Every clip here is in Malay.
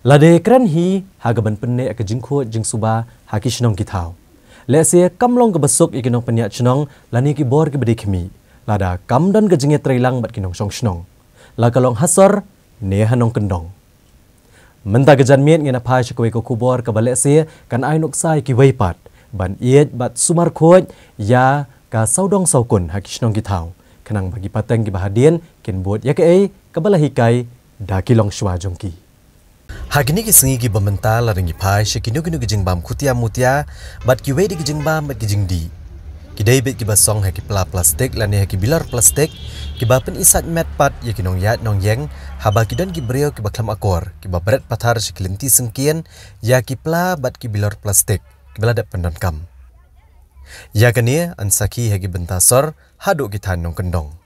Lade kran hi hagaban penne ak jingkho jing suba haki shnong ki thau. Le se kam long ka basuk ikinong penya chnong lani ki bor ki bedi khmi. Lada kam don ka jinge trailang bat kinong song shnong. La kalong hasor ne hanong kendong. Menta ke jan miet ngena phai shkwe ko kubor ka bale se kan ai nok sai ki wei pat. Ban iet bat sumar khoj ya ka saudong saukun haki shnong ki thau. Kanang bagi pateng ki bahadien kin buat ya ke ei ka bala hikai da kilong shwa jongki. Hagini ki singi ki bamenta la ringi pai she kinu kinu gijing bam kutia mutia bat ki wedi gijing bam bat gijing di. Ki dai bit ki basong ha ki pla plastik la ne ha ki bilar plastik ki ba isat met pat ye ki nong yat nong yeng ha ba ki don ki brio ki baklam akor ki ba bret pathar she sengkien ya ki pla bat ki bilar plastik ki bela dat pendan kam. Ya kani an saki ha ki bentasor haduk ki tan nong kendong.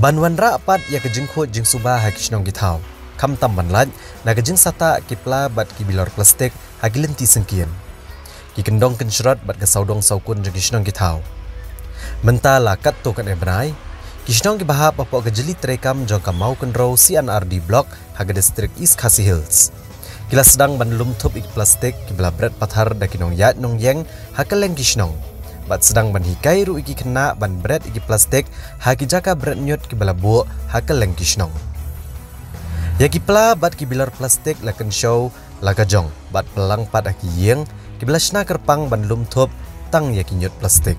Ban wan ra pat ya kejing kho jing suba ha kishnong gi thau. Kam tam ban laj na kejing sata ki pla bat ki bilor plastik ha gilen ti sengkien. Ki kendong ken shrat bat ka saudong saukun jing kishnong gi thau. Menta la kat to kan ebrai. Kishnong gi bahap apa ka jeli trekam jong ka mau ken row CNRD block ha ga district East Khasi Hills. Kila sedang ban lum thup ik plastik ki bla bret pathar da kinong yat nong yeng ha kaleng kishnong bat sedang ban hikai ru iki kena ban bread iki plastik ha ki jaka bread nyut ki bala bu ha ka leng ki shnong. Ya ki pla bat ki bilar plastik la kan show la ka jong bat pelang pat ki yeng ki bala shna kerpang ban lum tang ya ki nyut plastik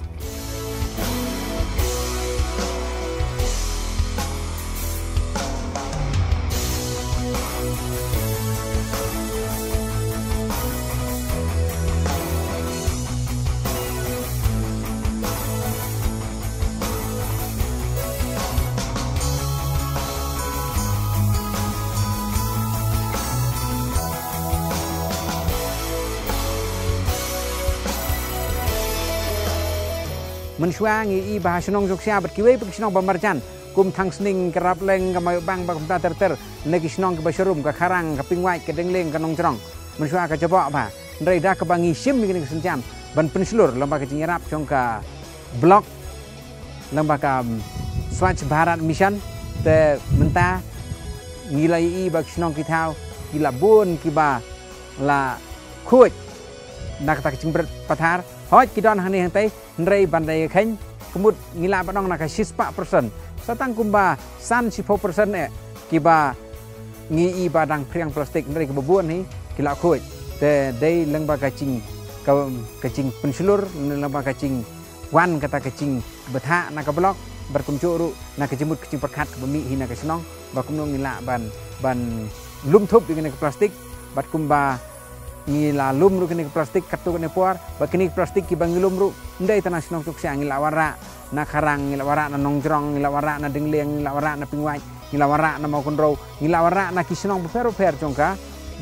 menshua ngi i bah shnong jok sia bat kiwe pek shnong bamarjan kum thang sning kerap leng ka mayu bang ba kumta ter ter. Ne ki shnong ka basharum ka kharang ka pingwai ka deng leng ka nong jrong menshua ka jabo ba. Ndrai da ka bangi sim mi ni senjam ban penslur lomba ka jinyarap chong ka blok. Lomba ka swatch bharat mission. Te menta ngilai i ba shnong ki thau ki la bun ki ba la khuj nak tak chimbret pathar. Hoj ki don hani hang tai ndrei bandai khain kumut ngila badong nak sispa persen satang kumba san sipo persen e kiba ngi i badang priang plastik ndrei ke bebuan ni kila khoi te dei leng ba kacing ka kacing pensulur leng ba kacing wan kata kacing betha nak blok berkumcuru nak kejemut kacing perkat bumi hina ke senong ba kumno ngila ban ban lum thup dengan plastik bat kumba ni la lum ru kini plastik katu kini puar. Ba kini plastik ki bang lum ru ndai tanah sinong tuk siang ila wara na karang ila wara na nongjrong ila wara na dingleng ila wara na pingwai ila wara na mau kontrol ila wara na ki sinong per per jongka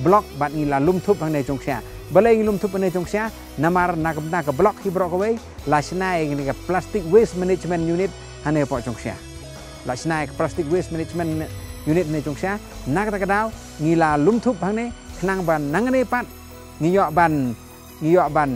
blok bat ni la lum thup bang nei jong sia balai lum thup nei jong sia namar na ka na ka blok ki brok away la sinai kini ka plastic waste management unit hane po jong sia la sinai plastic waste management unit ni chung sia nak ta kadau ngila lum thup phang ni khnang ban nang ni pat ngiyok ban. Ngiyok ban.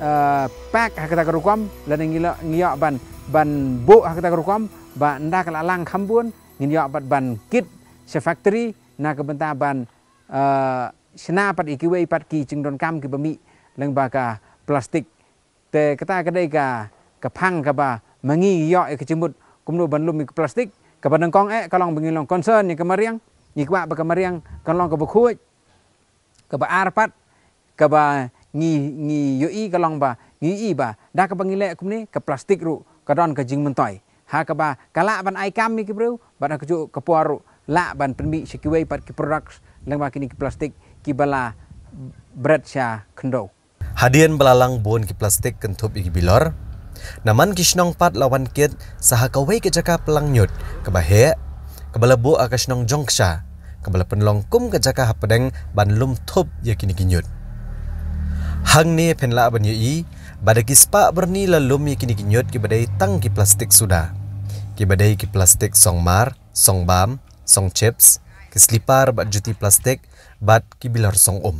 Uh, pak hakata karukom lan ngiyok ban. Ban bu hakata karukom ba ndak la lang khambun ngiyok bat ban kit se factory na ke benta ban uh, sna pat ikiwe pat ki chingdon kam ki bami leng ba plastik te kata kadai ka phang ka ba mangi yo e ke chimut kumnu ban lum plastik ka ban kong e kalong bengilong concern ni kamariang ni kwa ba kamariang kalong ka bu khuj ka ba arpat ka ba ngi ngi yo i ka long ba ngi i ba. Da ka ba ngi le kum ni ka plastik ru ka don ka jing mentoi ha ka ba kala ban ai kam mi ki bru ba da ka ju ka puaru la ban pen mi shi ki wei pat ki products lang ba ki plastik ki bala bread sha kendo hadian belalang bon ki plastik kentup iki bilor. Naman kisnong pat lawan kit saha ka wei ke jaka pelang nyut. Ka ba he ka bala bu akasnong jongsha kabala penlong kum ke jaka hapadeng ban lum thup ya kini kinyut hang ni penla ban yi bada kispa berni la lum ya kini kinyut ki badai tang ki plastik sudah ki badai ki plastik song mar song bam song chips ki slipar bat juti plastik bat ki bilar song um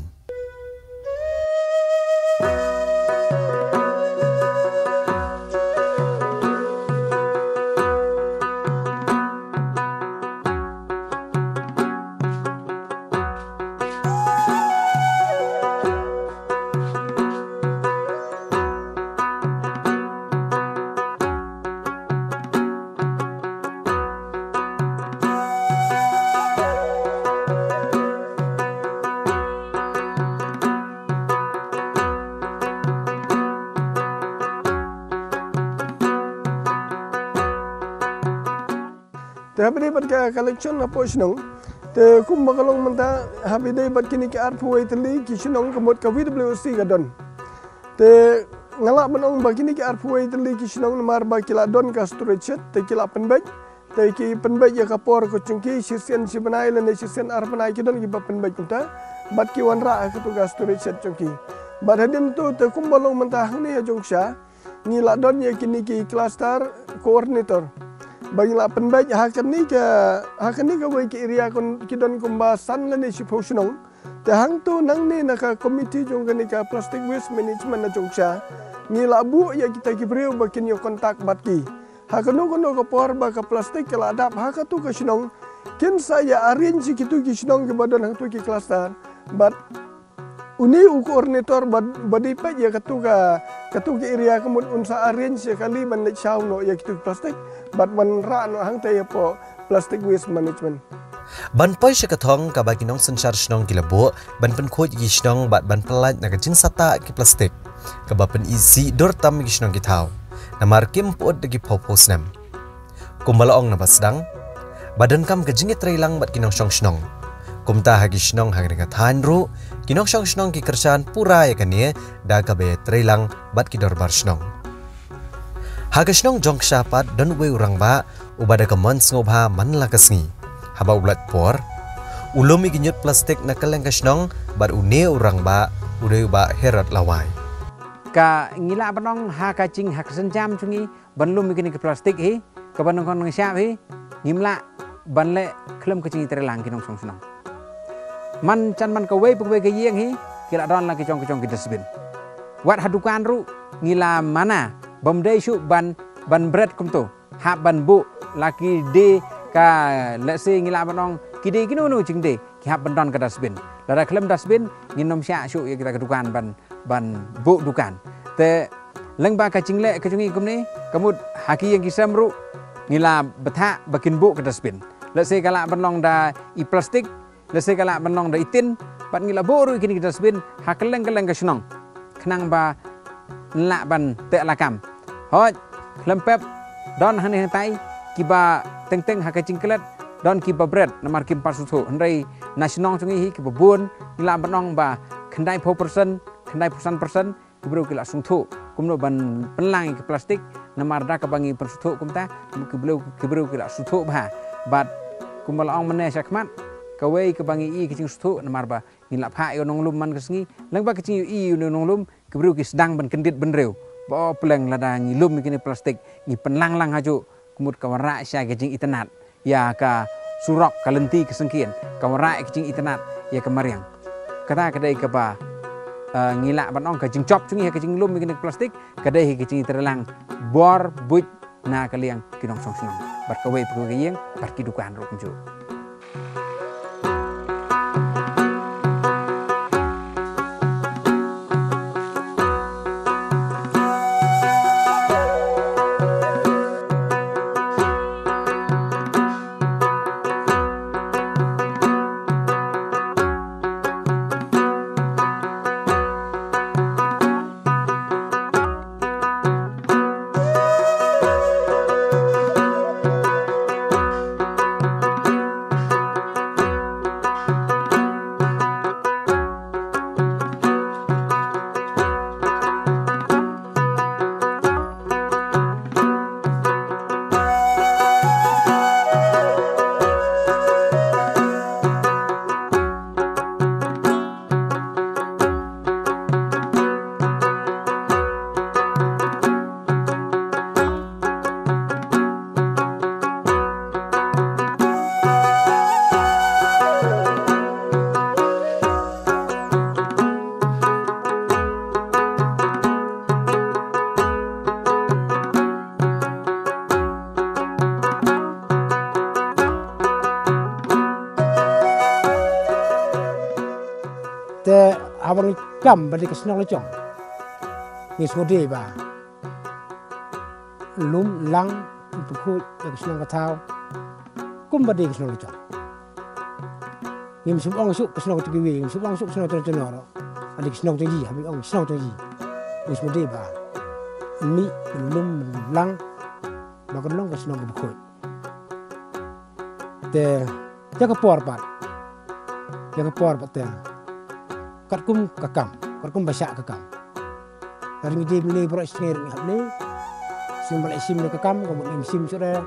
te habide bat ka collection na po shnong te kum bakalong manta habide bat kini ki art puai teli ki shnong kamot ka WC ga don. Te ngala banong ba kini ki art puai teli ki shnong mar ba kila don ka storage te kila penbek te ki penbek ya kapor ko chungki sisen si banai le ne sisen ar banai ki don ki ba penbek kunta bat ki wan ka tu ka storage chungki bat hadin tu te kum balong manta ni ya jungsha ni la ya kini ki cluster coordinator bagi la penbaik hakan ni ke hakan ni ke wei ke area kon kidon kumba san la ni siposionong te hang tu nang ni nak komiti jong ke ni ka plastic waste management na jong cha ni la bu ya kita ki breu bakin yo kontak bat hakan no kono ko por ba ka plastik ke la adap hakan tu ke sinong kin saya arrange ki tu ki sinong ke badan hang tu ki cluster but uni u koordinator bad badi pa ya katu ka katu ki area kemun unsa arrange ya kali ban chau no ya kitu plastik. But man ra no hang ya po plastic waste management. Ban poi se kathong ka ba kinong sanchar shnong ki labo ban pen khoj gi shnong bat ban pelat na ka jing sata ki plastik. Ka ba pen isi dor tam gi shnong ki thau. Na mar kim pot de gi popos nem kumbala na basdang badan kam ka jingi trailang bat kinong shong shnong kumta hagi shnong hang ringa than ru. Kinong shong shnong ki kersan pura ya kanie da ka be trailang bat ki dor bar shnong haga shnong jong shapat dan we urang ba ubada ka man sngo ba man la kasngi haba ulat por. Ulum igi nyut plastik na kaleng ka shnong bar une urang ba ude ba herat lawai. Ka ngila banong ha ka ching ha kasan jam chungi banlum mi kini ke plastik hi ka banong kon ng siap hi ngimla banle klem ka ching tere lang kinong song song man chan man ka wei puk wei ka yeng hi kila don la ki chong ki chong ki dustbin. Wat hadukan ru ngila mana bom dei shu ban ban bread kum tu. Ha ban bu laki de ka say ngila banong kide kinu nu ching de ki ha ban don ka dustbin. La klem dustbin nginom sya shu ya kita ka dukan ban ban bu dukan. Te leng ba ka ching le ka chungi kum ni kamut haki yang kisam ru ngila betha bakin bu ka dustbin. Let's say kala banong da i plastik let's say kala banong da itin. Pat ngila bu ru kini ka dustbin ha keleng keleng ka shnong khnang ba la ban te la kam hoj klem pep don han hang tai. Kiba teng teng ha ka chingklet don kiba bread. Namar kim par su thu. Ndai national chungi hi kiba bun ila banong ba khandai 4% khandai persen. Persen kibro kila sung thu. Kumno ban penlang ki plastik. Namar da ka bangi per su thu kumta kibro kibro kila su thu ba. Bat kumbal ong mane sakmat kawai ke bangi i kicing stu namar ba ngila pha yo nong lum man kesngi lang ba kicing i yo nong lum kibru ki sedang ban kendit ben rew bo pleng lada ngi lum kini plastik ngi penlang lang haju kumut ka wara sya kicing itenat ya ka surok kalenti kesengkian kamera kecing internet ya kemariang kata kedai ke ba ngilak ban ong kecing cop cungi kecing lum kini plastik kedai kecing terlang bor but na kaliang kinong song senong berkawai pergi yang berkidukan ruk juk abang kam balik ke senang lecong. Ni sodi ba. Lum lang buku ke senang katau. Kum balik ke senang lecong. Ni mesti ong suk ke senang tu kiwi, mesti ong suk senang tu tenor. Adik senang tu ji, habis ong senang tu ji. Ni sodi ba. Ni lum lang bakal long ke senang buku. Te jaga por pat. Jaga por pat te kat kum kakam kat kum basak kakam. Hari ni dia beli beras sengir ni. Hab ni sim balik sim ni kakam kamu ni sim sudah.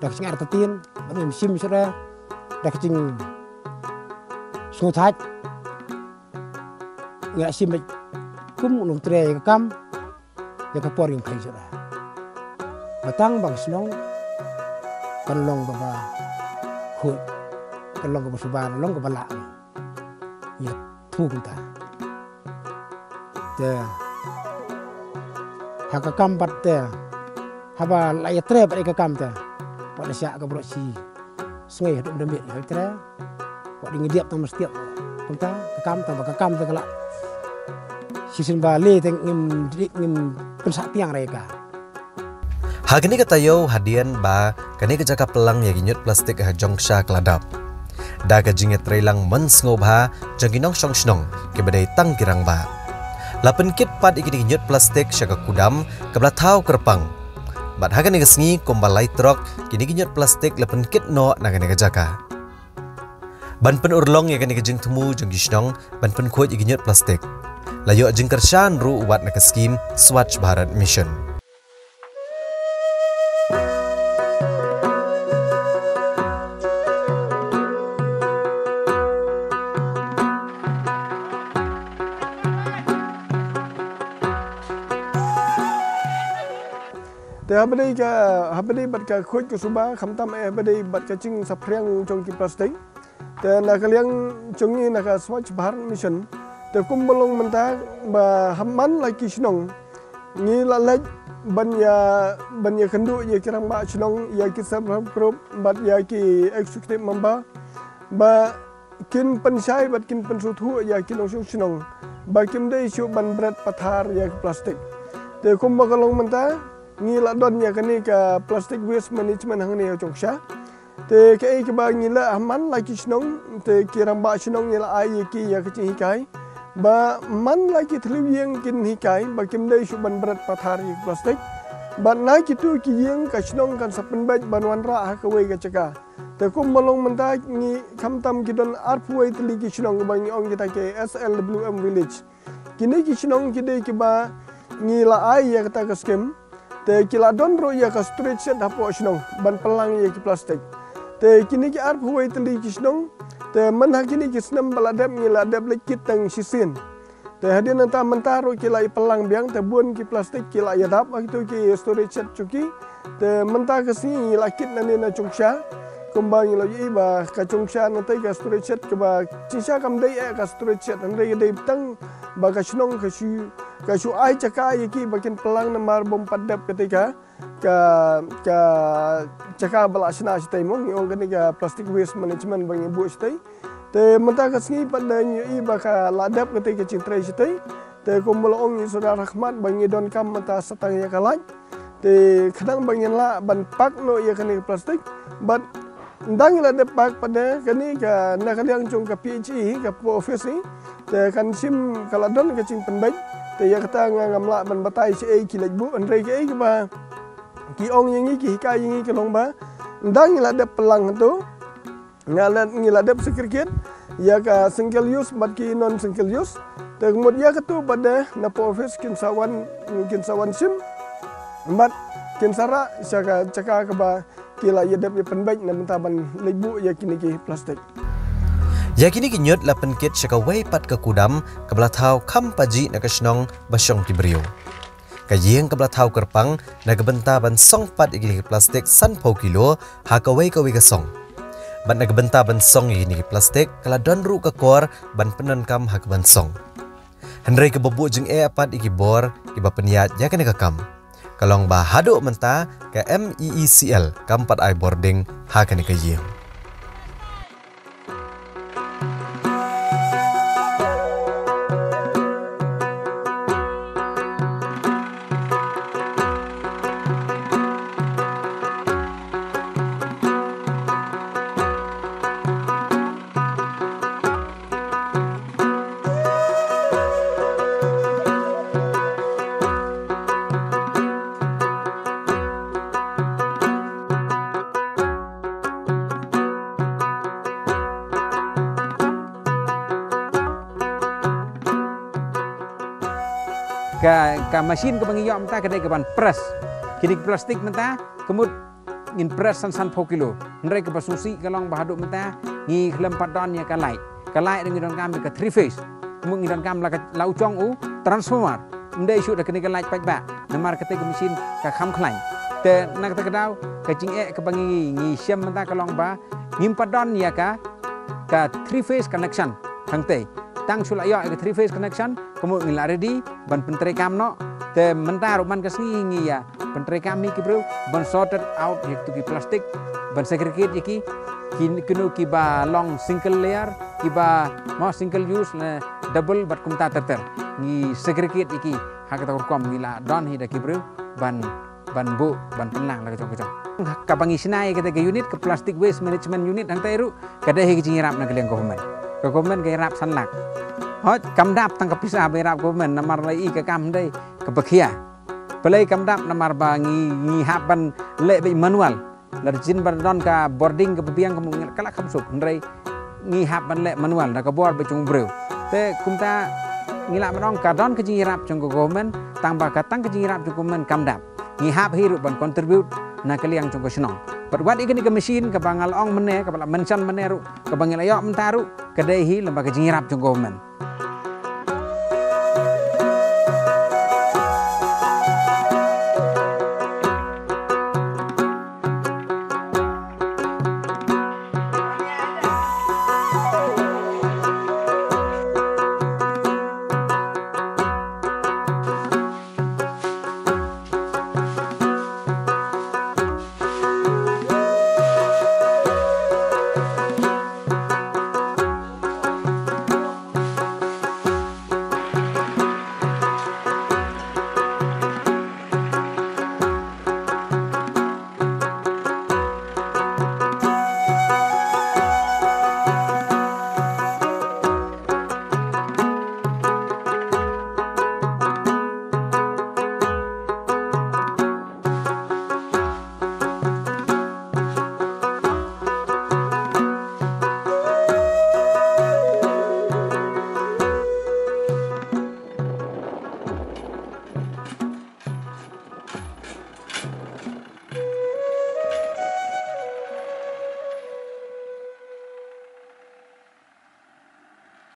Dah sengar tetin ni sim sudah. Dah kecing sungut nggak sim kum nung tre kakam ya kapor yang kai sudah. Batang bang senong kan long baba hut kan long baba subar long baba lak. Ya punta. Te haka kampat te haba laya tre pada ika kam te pada siak ke buruk si. Sungai hidup demi ya tre pada ngidiap tang mestiap. Punta ke kam te ke kam te kelak. Sisin bali te ngim ngim pensak tiang reka Hagini kata yo hadian ba kani kejaka pelang ya ginyut plastik ha jongsha keladap daga jinget trailang mensngo bha janginong song snong ke badai tang kirang ba lapen kit pad ikini nyut plastik syaka kudam kabla thau kerpang. Bat haga ni gesngi kombalai trok kini nyut plastik lapen kit no naga naga jaka ban pen urlong ya kani kejing temu jong gisnong ban pen kuat ikini plastik. Layo jing kershan ru wat naga skim swatch bharat mission Bat ka khoi ke suba kham tam e habadi bat ka ching sa priang chong ki plastic. Te na ka liang chong ni na ka swatch bharat mission. Te kum bolong menta ba hamman la ki shnong. Ni la la ban ya ban ya kendu ya kirang ba shnong ya ki sab group bat ya ki executive member. Ba kin pensyai bat kin pensuthu ya kin ong shnong. Ba kim dei shu ban bret pathar ya plastic. Te kum ba kalong ngi la don ya kani ka plastic waste management hang ni chong sha. Te ke ai ke ba ngi man la ki snong te ki ram ba snong ni la ai ki ya ki hi kai. Ba man la ki thlu yeng kin hi kai ba kim dei shu ban brat pathar yi plastic. Ba na ki tu ki yeng ka snong kan sa pen ba ban ra ha ka wei ka chaka te kum malong man ta ngi kham tam ki don ar pu tli ki snong ba ngi ong ki ta ke slwm village. Kini ki snong ki dei ki ba ngi la ai ya ka ta ka skem te kila don ro ya ka street set ha po shnong ban pelang ya ki plastik. Te kini ki ar huai tli ki shnong te man ha kini ki snam bala dep ni la le kit tang sisin. Te hadin nanta mentaro kila i pelang biang te bun ki plastik kila ya dap ha tu ki storage set chuki te ka la ni kumbang lo yi ba ka chung sha na tai ka storage chat ka ba chi sha kam dai e ka storage chat an dai dai tang ba ka shnong ka ka shu ai cha ka yi ba bom padap ketika ka? Ka cha ka bala shna shi tai ka plastic waste management bang ibu shi tai te menta ka sngi pa da yi ba ka chin trai shi tai yi sura rahmat bang yi don kam mata kadang la ban pak no ya kan plastic but Ndang la de pak pada kani ka na kaliang chung ka PHE ka po office ni te kan sim kala don ka ching penbek te ya kata nga ngamla ban batai si ai ki lek bu an rei ke ki ba. Ki ong yang ki ka yang ki long ba. Ndang la de pelang tu ngala ngi la de sekirkit ya ka single use mat ki non single use. Te kemud ya ketu pada na office kin sawan kin sim mat kin sara saka caka ka ba kila dap ya penbaik na mentaban lebu ya kini ki plastik. Ya kini ki la penkit syaka wei pat ke kudam ke belatau kam paji na kesnong basyong ki beriu. Ka yeng belatau kerpang na ke bentaban song pat ki plastik san pau kilo ha ka wei ka wei ka song. Ban na ke bentaban song ki plastik kala don ru ke kor ban penon kam ha ke ban song. Henry ke bebu jeng e apat iki bor iba peniat ya kene ke kam kalong ba haduk menta ke MEECL kampat ai boarding ha kani ke yeng ka ka mesin ke bangi yom ta kedai ke ban press kini plastik menta kemud ngin press san san po kilo ke basusi kalong bahaduk menta ngi klem padon ya ka light ka light dengan don kam ke three phase kemud ngi don kam la ka lau chong u transformer. Ndai shoot ke ni ka light pak ba namar kedai ke mesin ka kham khlain te nak ta kadau ka jing e ke bangi ngi syam menta kalong ba. Ngim padon ya ka ka three phase connection thang te tang chula yo ke three phase connection kamu ngila ready ban pentre kam no te menta ro man kasni ngi ya. Pentre kam ni ki bro ban sorted out hek tu ki plastic ban segregate ki ki kenu ki ba long single layer ki ba mo single use le double bat kum ta ter ngi segregate ki ha ka ta kom ngila don hi da ki bro ban ban bu ban penlang la ka jong ka jong ka bangi sinai ke unit ke plastic waste management unit hang teru kada hi ki jingirap na keleng government ก็คนก็รับสันหลักเพราะกำดับตั้งกับพิศาไปรับก็มันนมารไลอีกกรรมได้กับเคียไปเลยกำดับนมารบางีงีฮับันเละไปมันวลนรจินบันดอนกับบอร์ดิงกับเบียงกับมึงกะละคำสุขนรงีฮับันเละมันวลแล้วก็บอร์ไปจงเบรวแต่คุณตา ngilap rong kadon ke jingirap chong ko tambah katang ke jingirap chong ko men kamdap ni hap hiru ban kontribut na keliang chong ko senong but what ikini ke mesin ke bangal ong mene ke bala mencan mene ru ke bangil ayok mentaru kedai hi lembaga jingirap chong government.